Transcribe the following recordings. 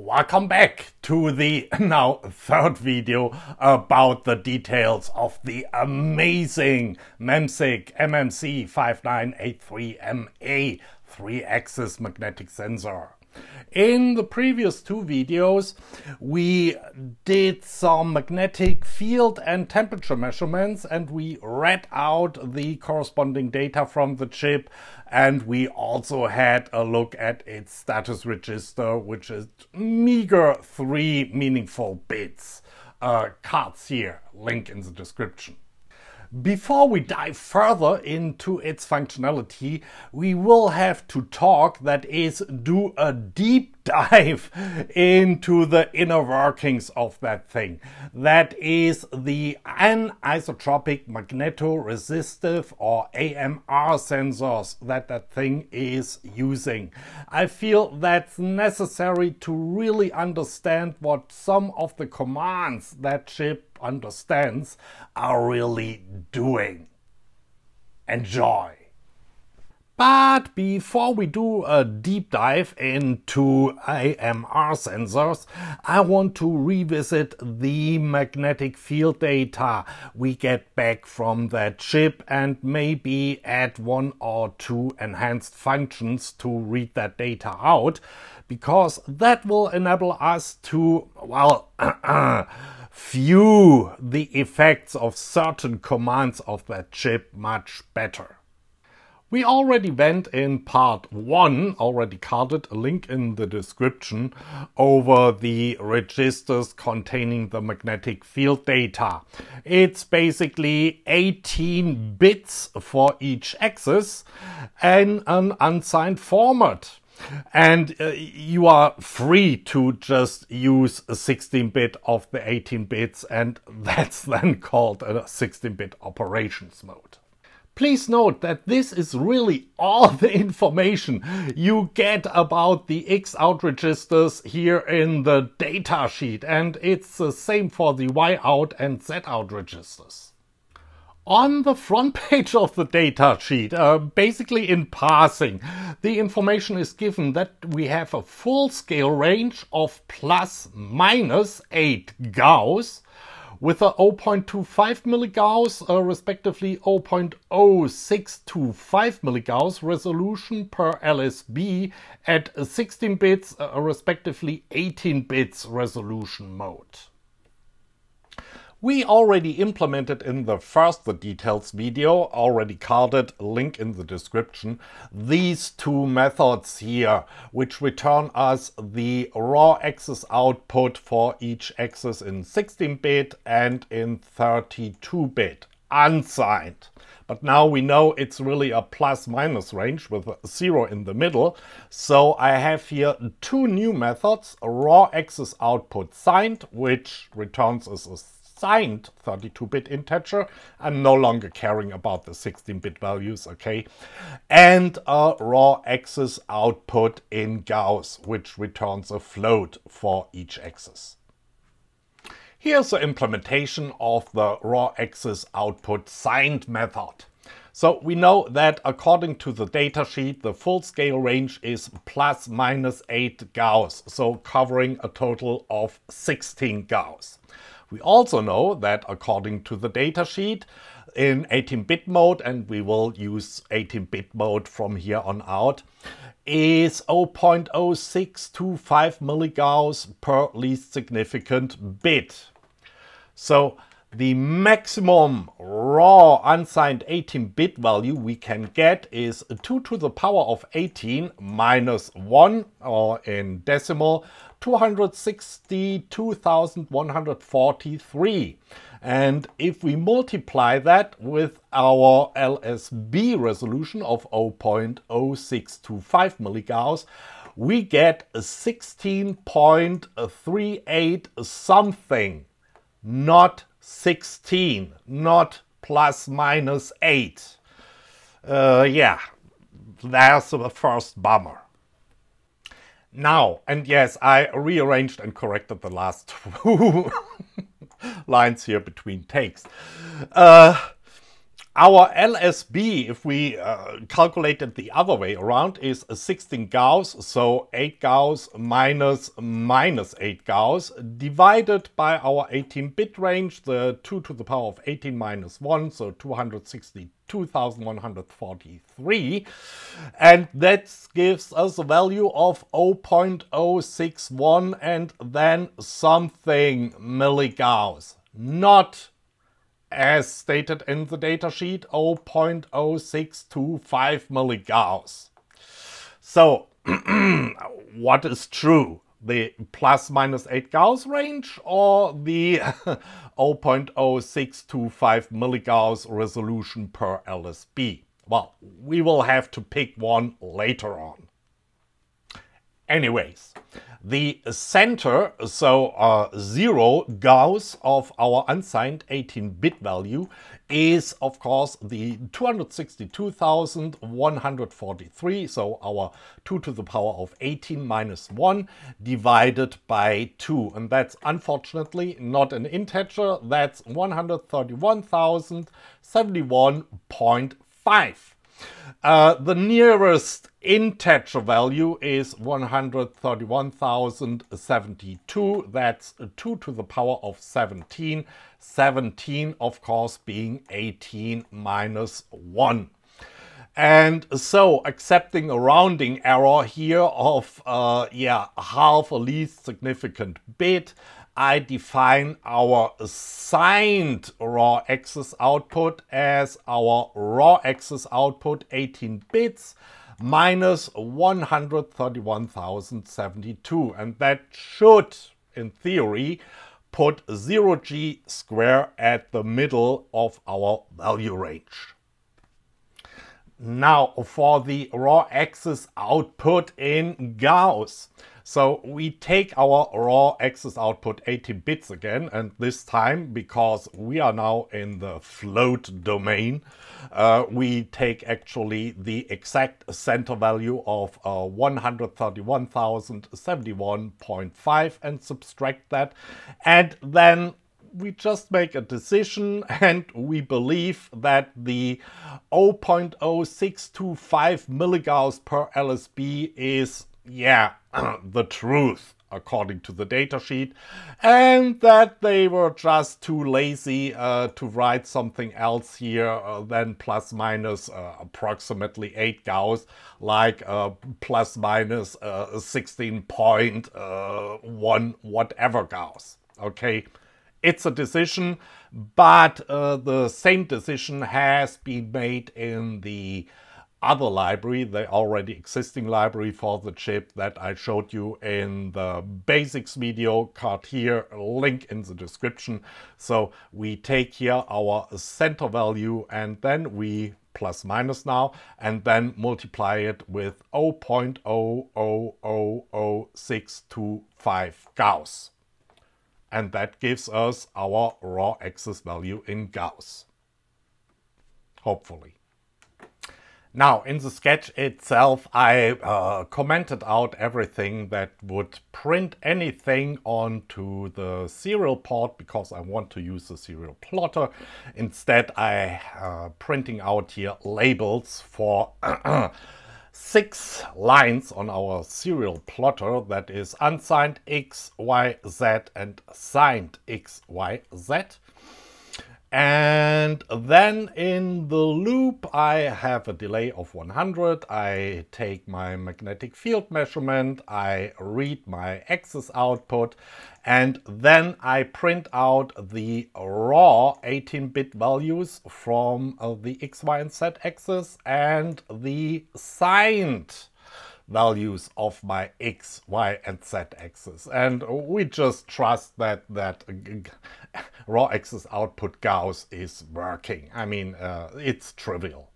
Welcome back to the now third video about the details of the amazing MEMSIC MMC 5983MA 3-axis magnetic sensor. In the previous two videos, we did some magnetic field and temperature measurements and we read out the corresponding data from the chip and we also had a look at its status register, which is meager three meaningful bits. Uh, cards here, link in the description. Before we dive further into its functionality, we will have to talk, that is, do a deep dive into the inner workings of that thing. That is the anisotropic magnetoresistive or AMR sensors that that thing is using. I feel that's necessary to really understand what some of the commands that chip understands are really doing. Enjoy! But before we do a deep dive into AMR sensors, I want to revisit the magnetic field data we get back from that chip and maybe add one or two enhanced functions to read that data out, because that will enable us to, well, view the effects of certain commands of that chip much better. We already went in part 1, already carded a link in the description, over the registers containing the magnetic field data. It's basically 18 bits for each axis and an unsigned format. And uh, you are free to just use a 16-bit of the 18 bits and that's then called a 16-bit operations mode. Please note that this is really all the information you get about the X out registers here in the data sheet and it's the same for the Y out and Z out registers on the front page of the data sheet, uh, basically in passing, the information is given that we have a full scale range of plus minus 8 Gauss with a 0.25 milligauss, uh, respectively 0.0625 milligauss resolution per LSB at 16 bits, uh, respectively 18 bits resolution mode. We already implemented in the first the details video, already carded, link in the description, these two methods here, which return us the raw axis output for each axis in 16-bit and in 32-bit, unsigned. But now we know it's really a plus minus range with zero in the middle. So I have here two new methods, raw axis output signed, which returns us a signed 32-bit integer. I'm no longer caring about the 16-bit values, okay? And a raw axis output in Gauss, which returns a float for each axis. Here's the implementation of the raw axis output signed method. So we know that according to the datasheet, the full scale range is plus minus 8 Gauss, so covering a total of 16 Gauss. We also know that according to the datasheet, in 18-bit mode, and we will use 18-bit mode from here on out, is 0.0625 milligauss per least significant bit. So the maximum raw unsigned 18-bit value we can get is 2 to the power of 18 minus 1, or in decimal, 262,143. And if we multiply that with our LSB resolution of 0.0625 milligauss, we get 16.38 something, not 16, not plus minus 8. Uh, yeah, that's the first bummer. Now, and yes, I rearranged and corrected the last two lines here between takes. Uh, our LSB, if we uh, calculate it the other way around, is 16 Gauss, so 8 Gauss minus minus 8 Gauss, divided by our 18-bit range, the 2 to the power of 18 minus 1, so 262,143. And that gives us a value of 0.061 and then something milligauss, not as stated in the datasheet, 0.0625 milligauss. So, what is true? The plus minus 8 Gauss range or the 0.0625 milligauss resolution per LSB? Well, we will have to pick one later on. Anyways, the center, so uh, 0 Gauss of our unsigned 18-bit value is of course the 262,143, so our 2 to the power of 18 minus 1 divided by 2. And that's unfortunately not an integer, that's 131,071.5. Uh, the nearest integer value is 131,072. That's 2 to the power of 17. 17, of course, being 18 minus 1. And so accepting a rounding error here of, uh, yeah, half a least significant bit, I define our signed raw axis output as our raw axis output 18 bits minus 131,072 and that should in theory put 0g square at the middle of our value range. Now for the raw axis output in Gauss. So we take our raw axis output 80 bits again, and this time, because we are now in the float domain, uh, we take actually the exact center value of uh, 131,071.5 and subtract that. And then we just make a decision and we believe that the 0.0625 milligauss per LSB is yeah, the truth according to the datasheet, and that they were just too lazy uh, to write something else here uh, than plus minus uh, approximately 8 Gauss, like uh, plus minus 16.1 uh, whatever Gauss. Okay, it's a decision, but uh, the same decision has been made in the other library, the already existing library for the chip that I showed you in the basics video card here, link in the description. So we take here our center value and then we plus minus now and then multiply it with 0.000625 Gauss. And that gives us our raw axis value in Gauss. Hopefully. Now, in the sketch itself, I uh, commented out everything that would print anything onto the serial port because I want to use the serial plotter. Instead, I uh, printing out here labels for six lines on our serial plotter that is unsigned X, Y, Z and signed X, Y, Z. And then in the loop, I have a delay of 100. I take my magnetic field measurement, I read my axis output, and then I print out the raw 18-bit values from uh, the X, Y, and Z axis and the signed values of my x, y, and z axis. And we just trust that that raw axis output Gauss is working. I mean, uh, it's trivial.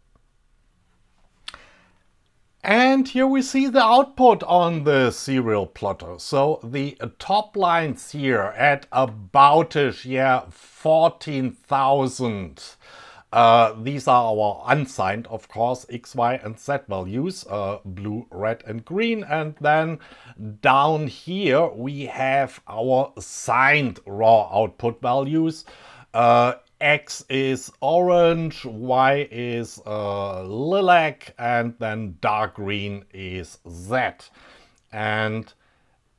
And here we see the output on the serial plotter. So the top lines here at aboutish, yeah, 14,000 uh, these are our unsigned, of course, X, Y, and Z values, uh, blue, red, and green. And then down here, we have our signed raw output values. Uh, X is orange, Y is uh, lilac, and then dark green is Z. And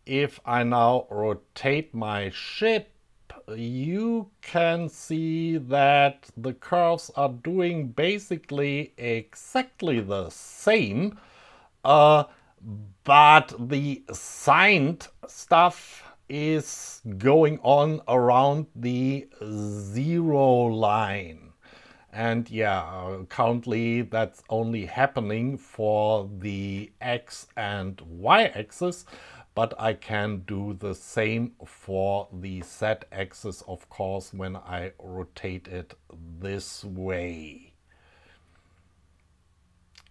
if I now rotate my ship, you can see that the curves are doing basically exactly the same, uh, but the signed stuff is going on around the zero line. And yeah, currently that's only happening for the X and Y axis, but I can do the same for the Z axis, of course, when I rotate it this way.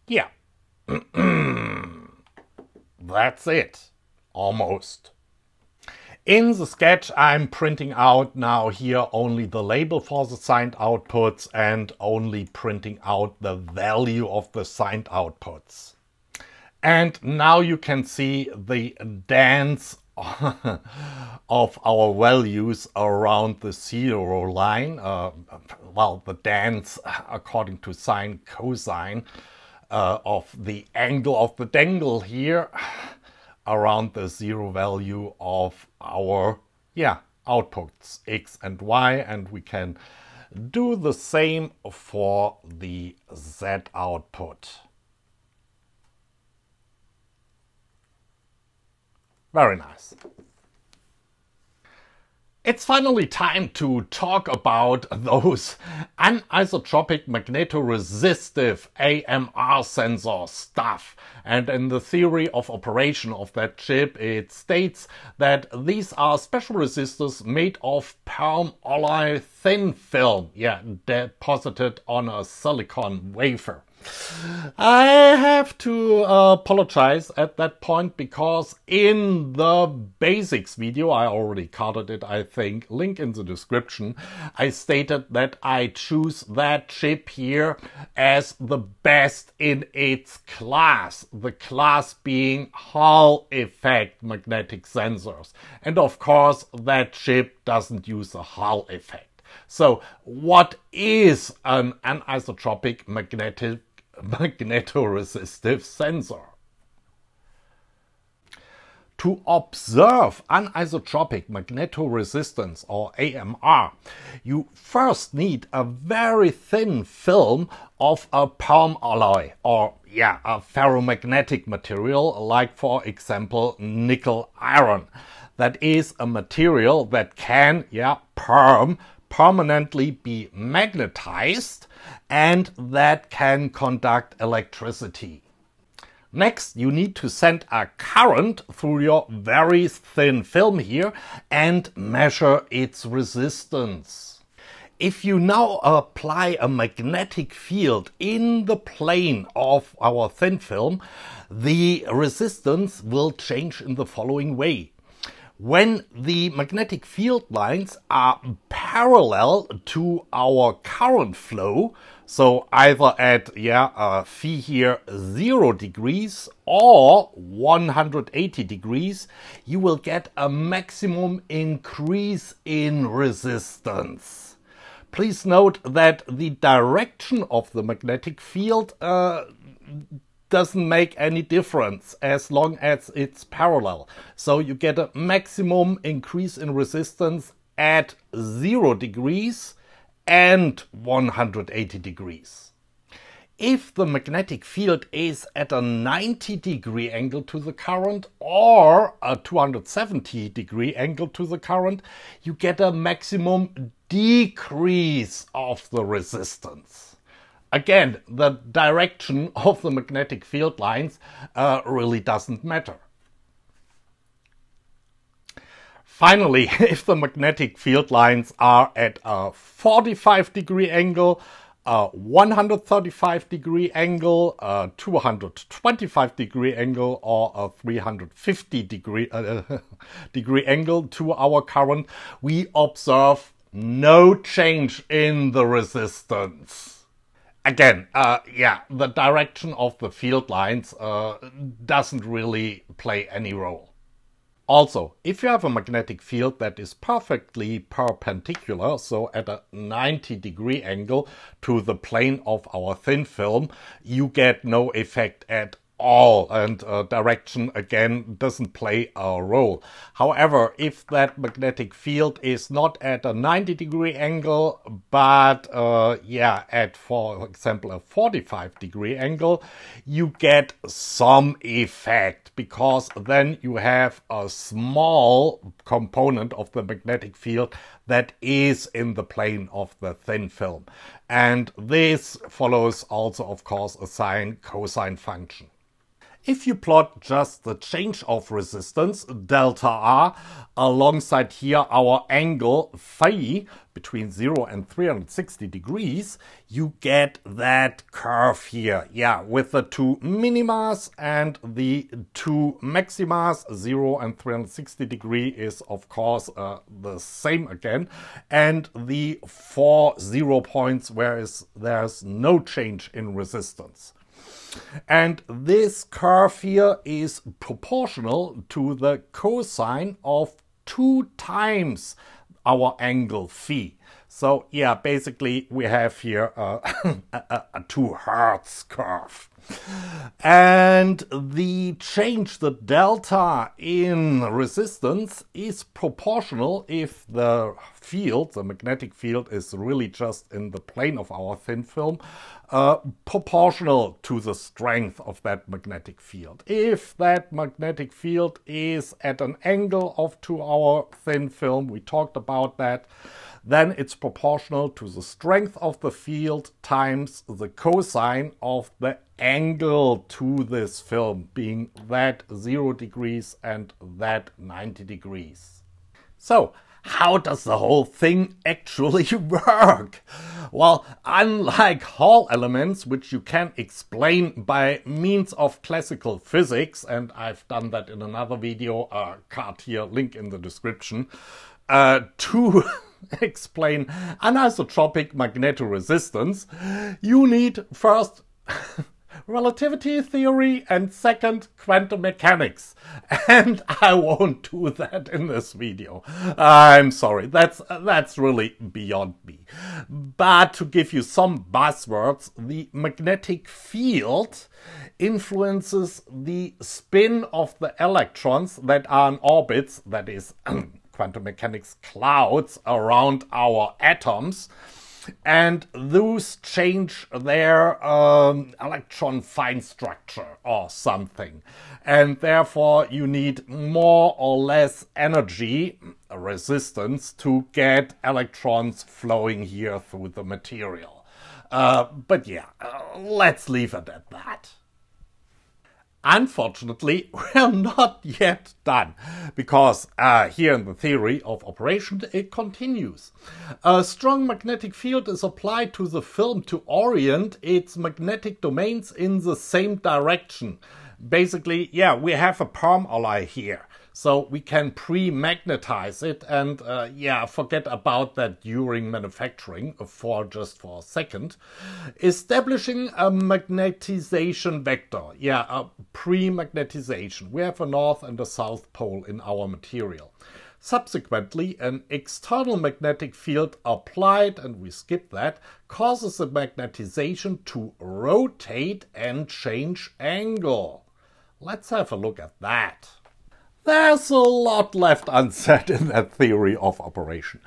Yeah, that's it, almost. In the sketch, I'm printing out now here only the label for the signed outputs and only printing out the value of the signed outputs. And now you can see the dance of our values around the zero line. Uh, well, the dance according to sine cosine uh, of the angle of the dangle here around the zero value of our yeah outputs x and y and we can do the same for the z output. Very nice. It's finally time to talk about those anisotropic magnetoresistive AMR sensor stuff. And in the theory of operation of that chip, it states that these are special resistors made of perm alloy thin film, yeah, deposited on a silicon wafer. I have to uh, apologize at that point because in the basics video, I already covered it, I think, link in the description, I stated that I choose that chip here as the best in its class. The class being Hall effect magnetic sensors. And of course, that chip doesn't use a Hall effect. So what is an anisotropic magnetic magnetoresistive sensor. To observe anisotropic magnetoresistance or AMR, you first need a very thin film of a permalloy or yeah, a ferromagnetic material like for example nickel iron. That is a material that can, yeah, perm permanently be magnetized and that can conduct electricity. Next, you need to send a current through your very thin film here and measure its resistance. If you now apply a magnetic field in the plane of our thin film, the resistance will change in the following way. When the magnetic field lines are parallel to our current flow, so either at yeah uh, phi here 0 degrees or 180 degrees, you will get a maximum increase in resistance. Please note that the direction of the magnetic field uh, doesn't make any difference as long as it's parallel. So you get a maximum increase in resistance at 0 degrees and 180 degrees. If the magnetic field is at a 90 degree angle to the current or a 270 degree angle to the current, you get a maximum decrease of the resistance. Again, the direction of the magnetic field lines uh, really doesn't matter. Finally, if the magnetic field lines are at a 45 degree angle, a 135 degree angle, a 225 degree angle, or a 350 degree, uh, degree angle to our current, we observe no change in the resistance. Again, uh, yeah, the direction of the field lines uh, doesn't really play any role. Also, if you have a magnetic field that is perfectly perpendicular, so at a 90 degree angle to the plane of our thin film, you get no effect at all and uh, direction again doesn't play a role. However, if that magnetic field is not at a 90 degree angle but uh, yeah at for example a 45 degree angle you get some effect because then you have a small component of the magnetic field that is in the plane of the thin film. And this follows also, of course, a sine cosine function. If you plot just the change of resistance, delta R, alongside here our angle phi between 0 and 360 degrees, you get that curve here. Yeah, with the two minimas and the two maximas, 0 and 360 degree is of course uh, the same again. And the four zero points where is, there's no change in resistance. And this curve here is proportional to the cosine of 2 times our angle phi. So yeah, basically we have here uh, a, a, a 2 hertz curve. And the change, the delta in resistance is proportional if the field, the magnetic field is really just in the plane of our thin film, uh, proportional to the strength of that magnetic field. If that magnetic field is at an angle of to our thin film, we talked about that, then it's proportional to the strength of the field times the cosine of the angle to this film, being that 0 degrees and that 90 degrees. So, how does the whole thing actually work? Well, unlike Hall elements, which you can explain by means of classical physics, and I've done that in another video, uh, card here, link in the description, uh, to explain anisotropic magnetoresistance, you need first relativity theory and second quantum mechanics. And I won't do that in this video. I'm sorry, that's, that's really beyond me. But to give you some buzzwords, the magnetic field influences the spin of the electrons that are in orbits, that is quantum mechanics clouds around our atoms and those change their um, electron fine structure or something. And therefore, you need more or less energy, resistance, to get electrons flowing here through the material. Uh, but yeah, uh, let's leave it at that. Unfortunately, we're not yet done because uh, here in the theory of operation it continues. A strong magnetic field is applied to the film to orient its magnetic domains in the same direction. Basically, yeah, we have a permalloy here. So we can pre-magnetize it and uh, yeah, forget about that during manufacturing for just for a second. Establishing a magnetization vector. Yeah, a pre-magnetization. We have a north and a south pole in our material. Subsequently, an external magnetic field applied, and we skip that, causes the magnetization to rotate and change angle. Let's have a look at that. There's a lot left unsaid in that theory of operation.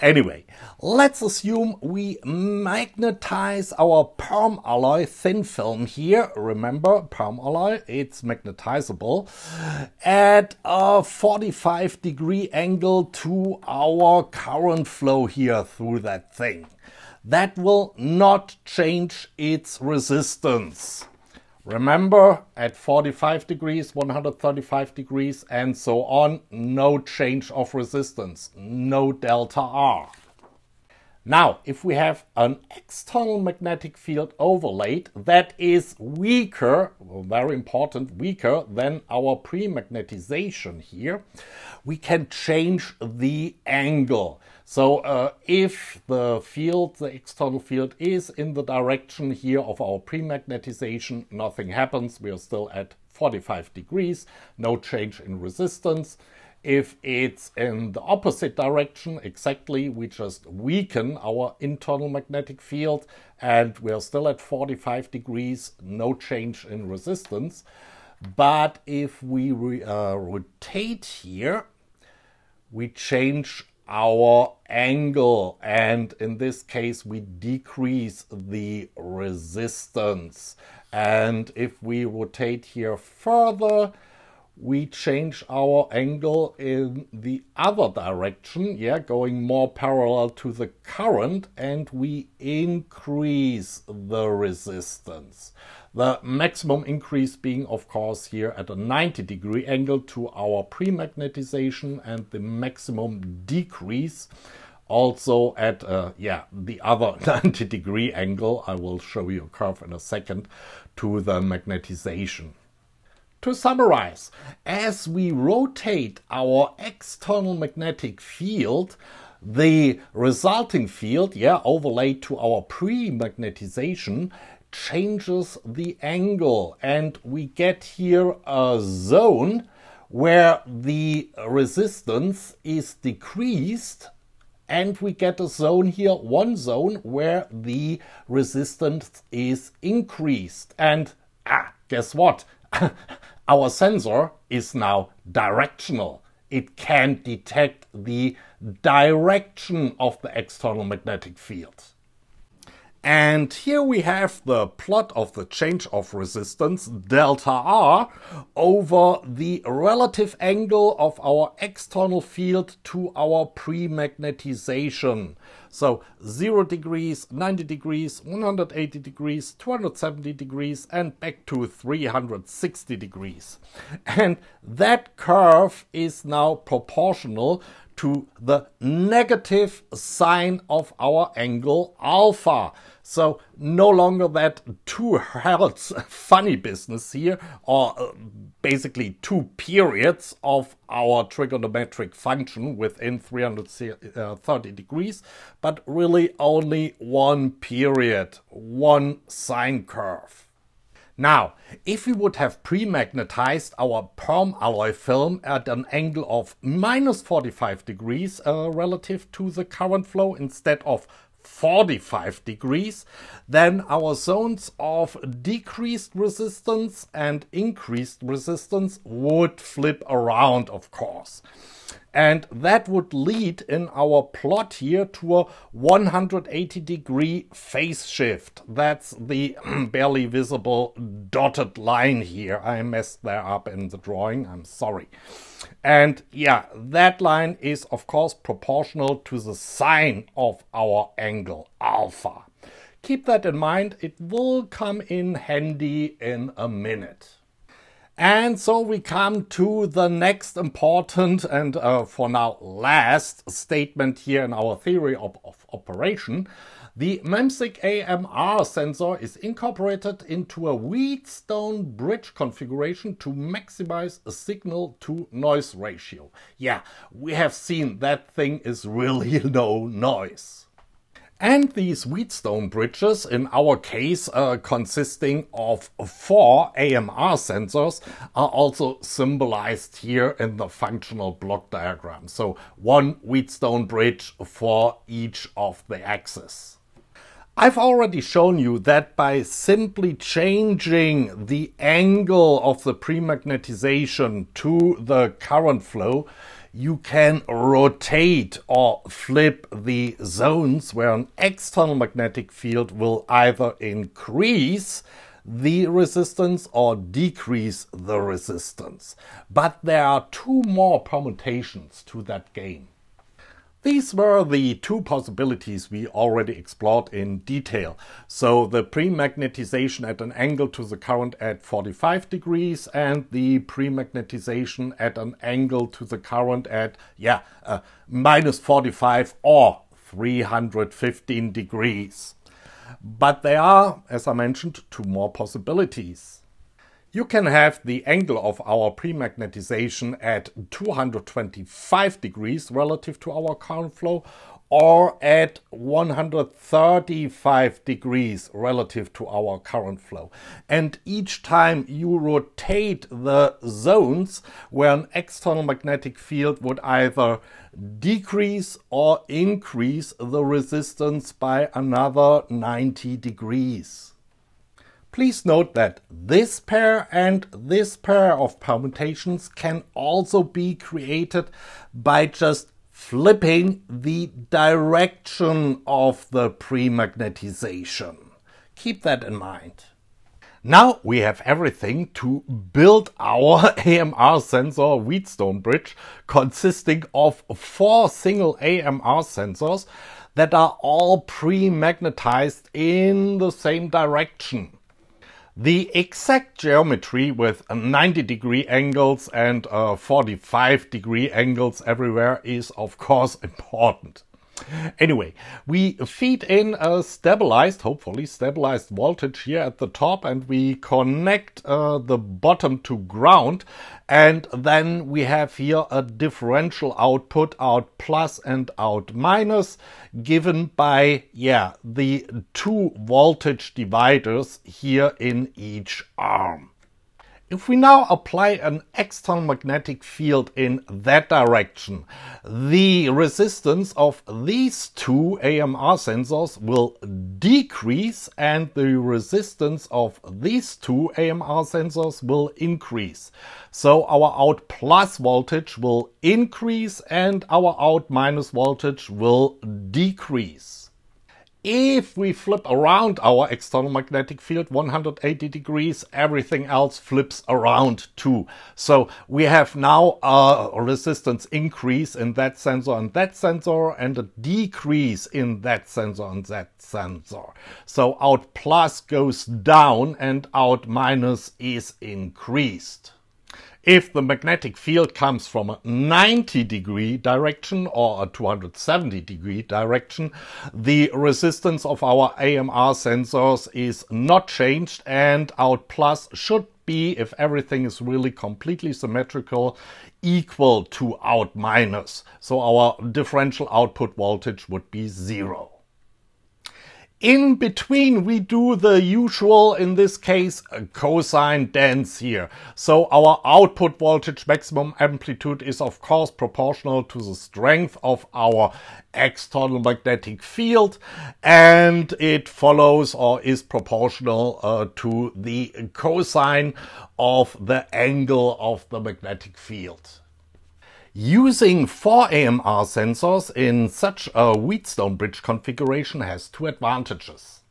Anyway, let's assume we magnetize our permalloy thin film here. Remember, permalloy, it's magnetizable at a 45 degree angle to our current flow here through that thing. That will not change its resistance. Remember, at 45 degrees, 135 degrees, and so on, no change of resistance, no delta R. Now, if we have an external magnetic field overlaid that is weaker, very important, weaker than our pre-magnetization here, we can change the angle. So uh, if the field, the external field is in the direction here of our pre-magnetization, nothing happens. We are still at 45 degrees, no change in resistance. If it's in the opposite direction, exactly, we just weaken our internal magnetic field and we're still at 45 degrees, no change in resistance. But if we re, uh, rotate here, we change our angle and in this case we decrease the resistance. And if we rotate here further we change our angle in the other direction, yeah, going more parallel to the current, and we increase the resistance. The maximum increase being, of course, here at a 90 degree angle to our pre-magnetization, and the maximum decrease also at uh, yeah the other 90 degree angle I will show you a curve in a second to the magnetization to summarize, as we rotate our external magnetic field, the resulting field, yeah, overlaid to our pre-magnetization, changes the angle and we get here a zone where the resistance is decreased and we get a zone here, one zone where the resistance is increased. And ah, guess what? Our sensor is now directional. It can detect the direction of the external magnetic field. And here we have the plot of the change of resistance, delta R, over the relative angle of our external field to our pre-magnetization. So 0 degrees, 90 degrees, 180 degrees, 270 degrees, and back to 360 degrees. And that curve is now proportional to the negative sine of our angle alpha. So no longer that two hertz funny business here, or uh, basically two periods of our trigonometric function within 330 uh, degrees, but really only one period, one sine curve. Now, if we would have pre-magnetized our permalloy film at an angle of minus 45 degrees uh, relative to the current flow instead of 45 degrees, then our zones of decreased resistance and increased resistance would flip around, of course. And that would lead in our plot here to a 180 degree phase shift. That's the barely visible dotted line here. I messed that up in the drawing, I'm sorry. And yeah, that line is of course proportional to the sine of our angle alpha. Keep that in mind, it will come in handy in a minute. And so we come to the next important and uh, for now last statement here in our theory of, of operation. The MEMSIC AMR sensor is incorporated into a Wheatstone bridge configuration to maximize a signal to noise ratio. Yeah, we have seen that thing is really no noise. And these Wheatstone bridges, in our case uh, consisting of four AMR sensors, are also symbolized here in the functional block diagram. So one Wheatstone bridge for each of the axes. I've already shown you that by simply changing the angle of the premagnetization to the current flow, you can rotate or flip the zones where an external magnetic field will either increase the resistance or decrease the resistance. But there are two more permutations to that game. These were the two possibilities we already explored in detail. So the pre-magnetization at an angle to the current at 45 degrees and the pre-magnetization at an angle to the current at, yeah, uh, minus 45 or 315 degrees. But there are, as I mentioned, two more possibilities. You can have the angle of our premagnetization at 225 degrees relative to our current flow or at 135 degrees relative to our current flow. And each time you rotate the zones where an external magnetic field would either decrease or increase the resistance by another 90 degrees. Please note that this pair and this pair of permutations can also be created by just flipping the direction of the premagnetization. Keep that in mind. Now we have everything to build our AMR sensor Wheatstone bridge consisting of four single AMR sensors that are all pre-magnetized in the same direction. The exact geometry with 90 degree angles and uh, 45 degree angles everywhere is of course important. Anyway, we feed in a stabilized, hopefully stabilized voltage here at the top and we connect uh, the bottom to ground and then we have here a differential output out plus and out minus given by, yeah, the two voltage dividers here in each arm. If we now apply an external magnetic field in that direction, the resistance of these two AMR sensors will decrease and the resistance of these two AMR sensors will increase. So our out plus voltage will increase and our out minus voltage will decrease. If we flip around our external magnetic field 180 degrees, everything else flips around too. So we have now a resistance increase in that sensor and that sensor and a decrease in that sensor and that sensor. So out plus goes down and out minus is increased. If the magnetic field comes from a 90 degree direction or a 270 degree direction, the resistance of our AMR sensors is not changed and out plus should be, if everything is really completely symmetrical, equal to out minus. So our differential output voltage would be zero. In between, we do the usual, in this case, cosine dance here. So our output voltage maximum amplitude is of course proportional to the strength of our external magnetic field and it follows or is proportional uh, to the cosine of the angle of the magnetic field. Using four AMR sensors in such a Wheatstone bridge configuration has two advantages.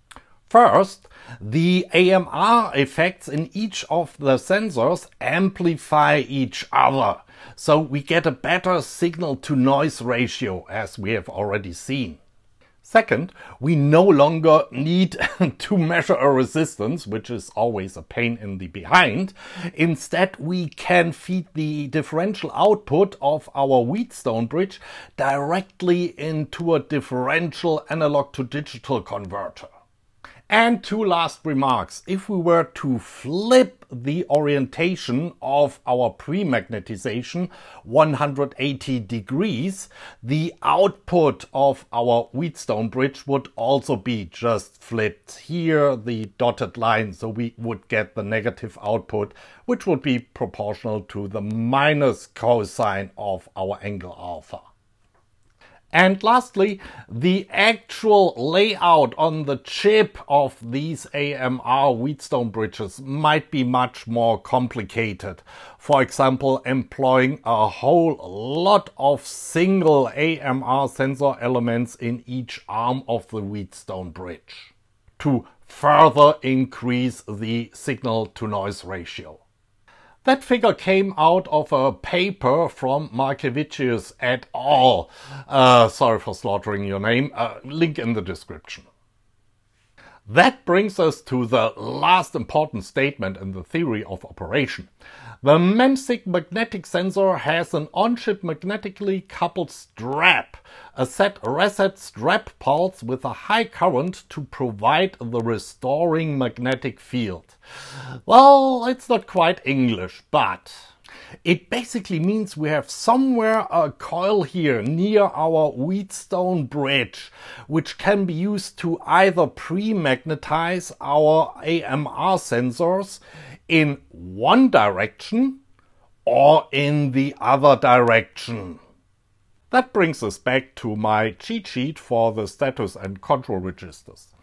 First, the AMR effects in each of the sensors amplify each other, so we get a better signal to noise ratio as we have already seen. Second, we no longer need to measure a resistance, which is always a pain in the behind. Instead, we can feed the differential output of our Wheatstone bridge directly into a differential analog to digital converter. And two last remarks. If we were to flip the orientation of our pre-magnetization 180 degrees, the output of our Wheatstone bridge would also be just flipped here, the dotted line, so we would get the negative output, which would be proportional to the minus cosine of our angle alpha. And lastly, the actual layout on the chip of these AMR Wheatstone bridges might be much more complicated. For example, employing a whole lot of single AMR sensor elements in each arm of the Wheatstone bridge to further increase the signal to noise ratio. That figure came out of a paper from Markevicius et al. Uh, sorry for slaughtering your name. Uh, link in the description. That brings us to the last important statement in the theory of operation. The MEMSIC magnetic sensor has an on-chip magnetically coupled strap, a set reset strap pulse with a high current to provide the restoring magnetic field. Well, it's not quite English, but it basically means we have somewhere a coil here near our Wheatstone bridge, which can be used to either pre-magnetize our AMR sensors in one direction or in the other direction. That brings us back to my cheat sheet for the status and control registers.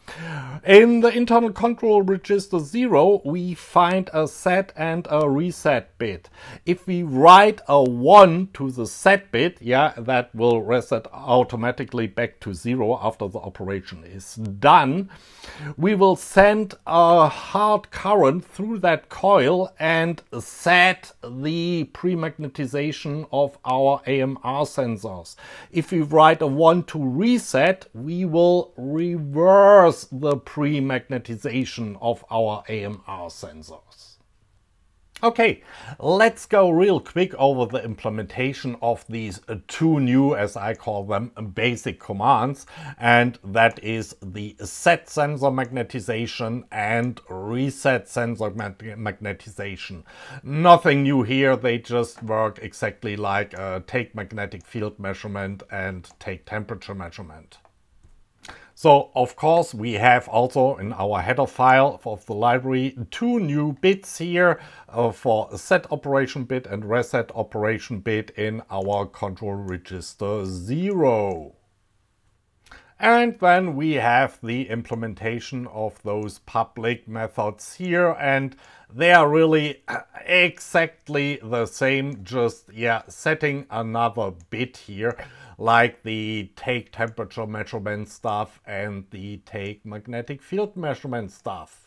In the internal control register 0, we find a set and a reset bit. If we write a 1 to the set bit, yeah, that will reset automatically back to 0 after the operation is done. We will send a hard current through that coil and set the pre-magnetization of our AMR sensors. If we write a 1 to reset, we will reverse the pre-magnetization of our AMR sensors. Okay, let's go real quick over the implementation of these two new, as I call them, basic commands. And that is the set sensor magnetization and reset sensor magnetization. Nothing new here, they just work exactly like take magnetic field measurement and take temperature measurement. So of course we have also in our header file of the library two new bits here uh, for set operation bit and reset operation bit in our control register 0. And then we have the implementation of those public methods here and they are really exactly the same, just yeah, setting another bit here like the take temperature measurement stuff and the take magnetic field measurement stuff.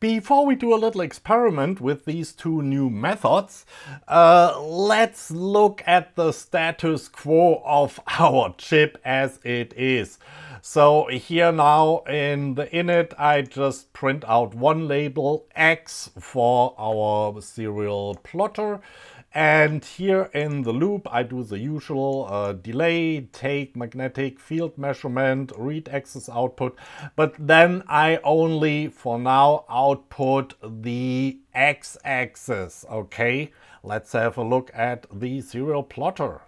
Before we do a little experiment with these two new methods, uh, let's look at the status quo of our chip as it is. So here now in the init, I just print out one label X for our serial plotter. And here in the loop, I do the usual uh, delay, take magnetic field measurement, read axis output, but then I only, for now, output the x-axis, okay? Let's have a look at the serial plotter.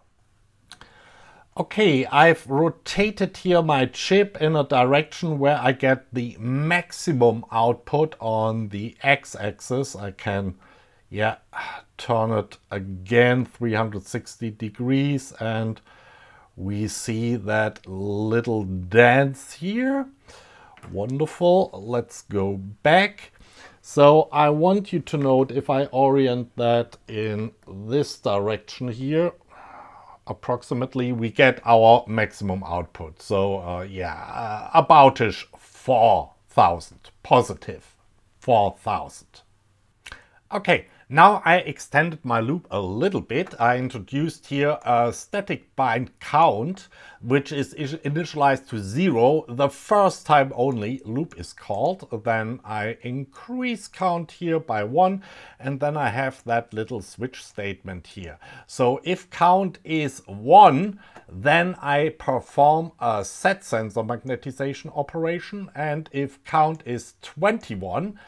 Okay, I've rotated here my chip in a direction where I get the maximum output on the x-axis. I can yeah, turn it again 360 degrees and we see that little dance here. Wonderful. Let's go back. So I want you to note if I orient that in this direction here, approximately we get our maximum output. So uh, yeah, uh, aboutish 4,000, positive 4,000. Okay, now I extended my loop a little bit. I introduced here a static bind count, which is initialized to zero the first time only loop is called. Then I increase count here by one, and then I have that little switch statement here. So if count is one, then I perform a set sensor magnetization operation, and if count is 21,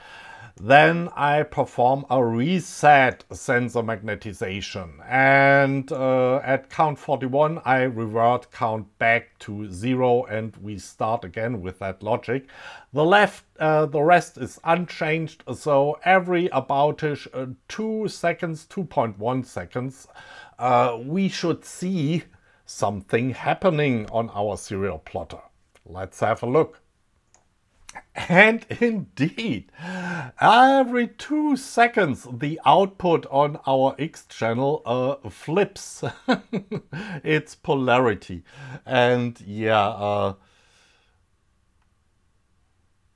then I perform a reset sensor magnetization. And uh, at count 41, I revert count back to zero and we start again with that logic. The left, uh, the rest is unchanged. So every aboutish uh, two seconds, 2.1 seconds, uh, we should see something happening on our serial plotter. Let's have a look. And indeed, every two seconds the output on our X channel uh, flips its polarity. And yeah, uh,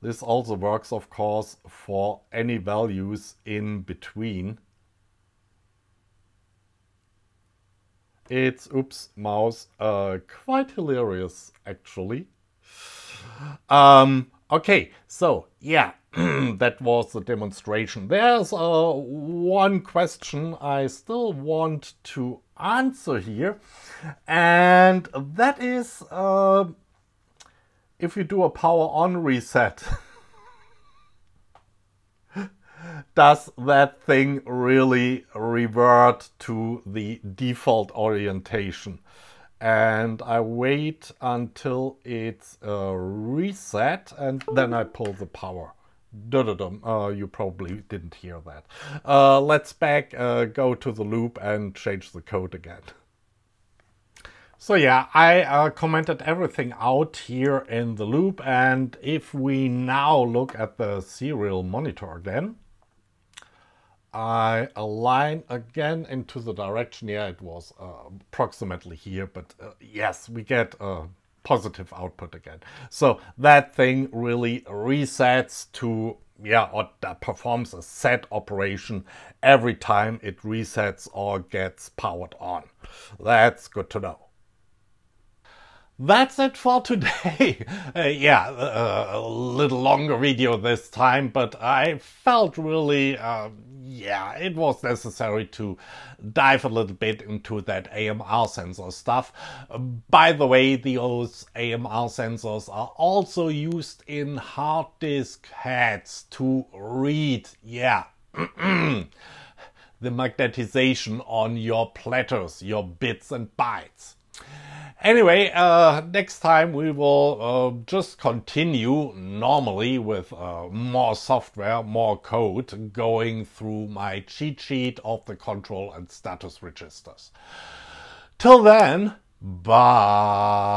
this also works, of course, for any values in between. It's, oops, mouse, uh, quite hilarious, actually. Um, Okay, so yeah, that was the demonstration. There's uh, one question I still want to answer here, and that is uh, if you do a power on reset. does that thing really revert to the default orientation? And I wait until it's uh, reset and then I pull the power. Dum. Uh, you probably didn't hear that. Uh, let's back, uh, go to the loop and change the code again. So yeah, I uh, commented everything out here in the loop and if we now look at the serial monitor again, I align again into the direction. Yeah, it was uh, approximately here, but uh, yes, we get a positive output again. So that thing really resets to, yeah, or performs a set operation every time it resets or gets powered on. That's good to know that's it for today. uh, yeah, uh, a little longer video this time, but I felt really, uh, yeah, it was necessary to dive a little bit into that AMR sensor stuff. by the way, those AMR sensors are also used in hard disk heads to read, yeah, the magnetization on your platters, your bits and bytes. Anyway, uh, next time we will uh, just continue normally with uh, more software, more code going through my cheat sheet of the control and status registers. Till then, bye.